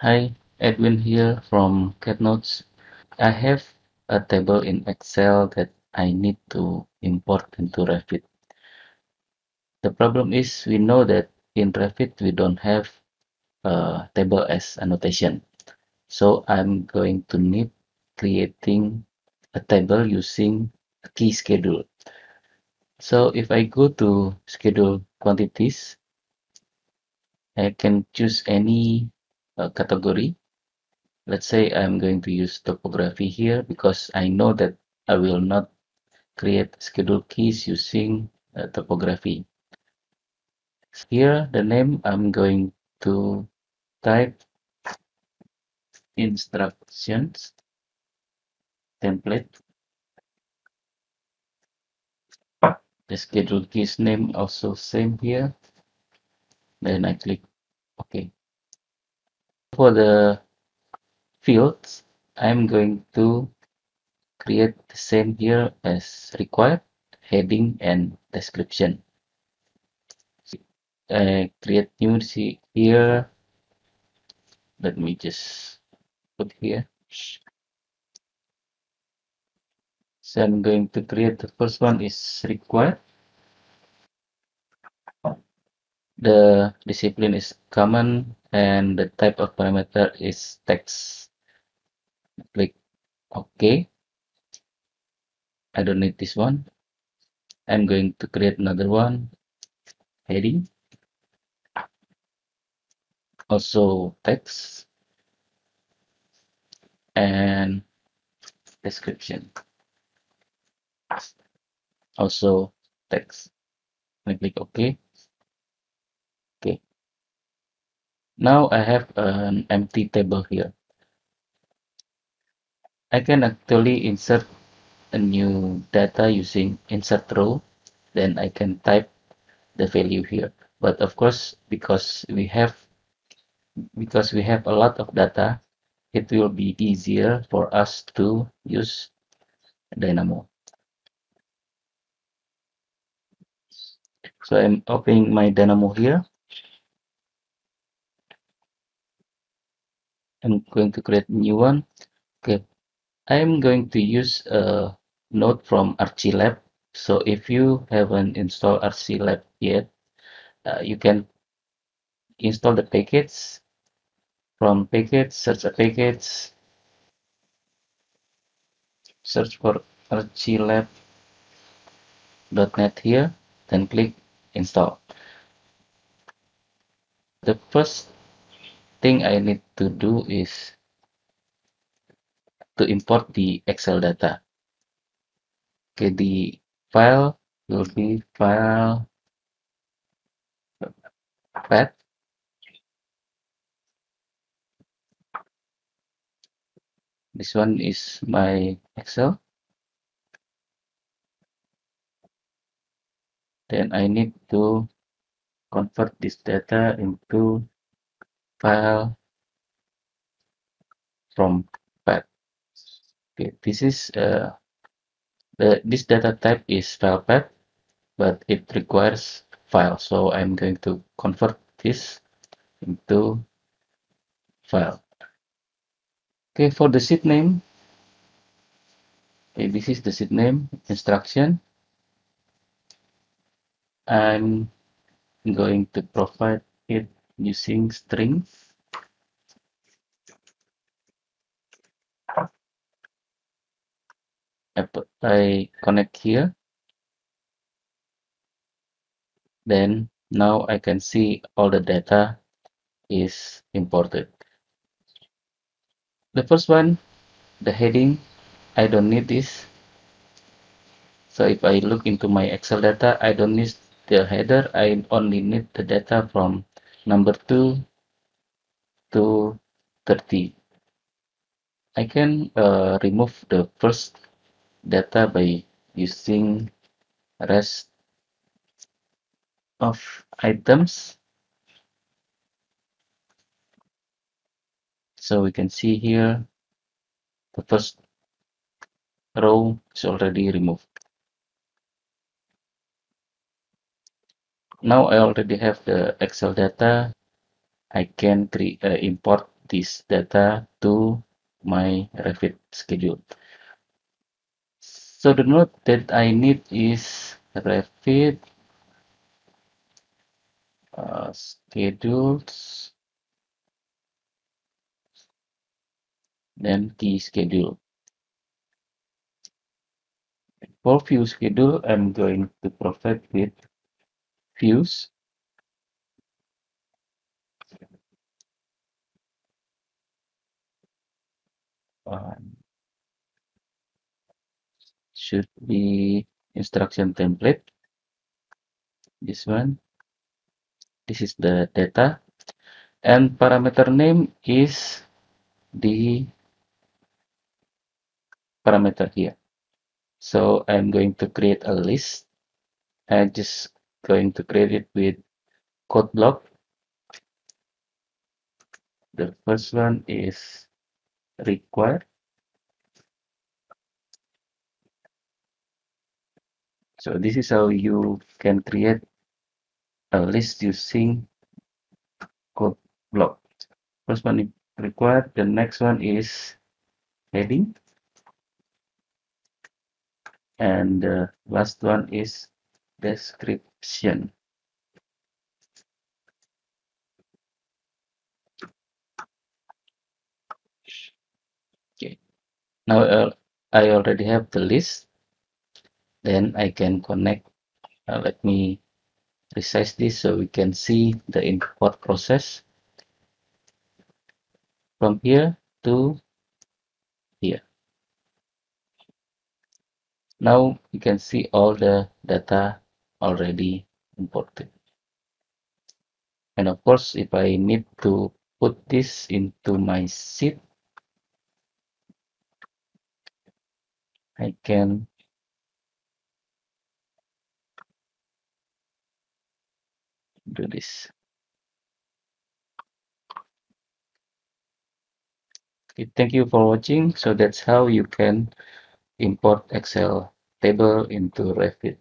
Hi, Edwin here from CADnotes. I have a table in Excel that I need to import into Revit. The problem is we know that in Revit we don't have a table as annotation. So I'm going to need creating a table using a key schedule. So if I go to schedule quantities, I can choose any uh, category let's say I'm going to use topography here because I know that I will not create schedule keys using uh, topography. Here, the name I'm going to type instructions template. The schedule keys name also same here. Then I click OK. For the fields, I'm going to create the same here as required, heading and description. Uh, create new here. Let me just put here. So I'm going to create the first one is required the discipline is common and the type of parameter is text. Click OK. I don't need this one. I'm going to create another one. Heading. Also text. And description. Also text. I click OK okay now I have an empty table here. I can actually insert a new data using insert row. Then I can type the value here. But of course because we have because we have a lot of data it will be easier for us to use Dynamo. So I'm opening my Dynamo here I'm going to create a new one. Okay. I'm going to use a node from Archilab so if you haven't installed Archilab yet uh, you can install the package from package search a package search for archilab.net here then click install. The first thing I need to do is to import the Excel data. Okay the file will be file path. This one is my Excel. Then I need to convert this data into file from path okay this is uh, the this data type is file path but it requires file. So I'm going to convert this into file. Okay for the sheet name okay this is the sheet name instruction. I'm going to provide it using string. I, put, I connect here. Then now I can see all the data is imported. The first one the heading I don't need this. So if I look into my Excel data I don't need the header I only need the data from number 2 to 30 I can uh, remove the first data by using rest of items. So we can see here the first row is already removed now I already have the Excel data I can create uh, import this data to my Revit schedule. So the node that I need is Revit uh, schedules, then key schedule. For view schedule, I'm going to provide with views. Um, should be instruction template. This one. This is the data. And parameter name is the parameter here. So I'm going to create a list. I'm just going to create it with code block. The first one is require. So this is how you can create a list using code block. First one is required. The next one is heading. And the last one is description. Okay. Now uh, I already have the list. Then I can connect. Uh, let me resize this so we can see the import process from here to here. Now you can see all the data already imported. And of course, if I need to put this into my sheet, I can do this. Okay, thank you for watching. So that's how you can import Excel table into Revit.